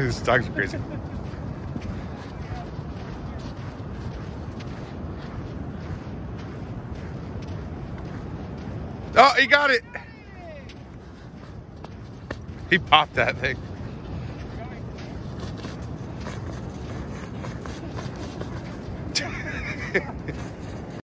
this dog's crazy. Oh, he got it. He popped that thing.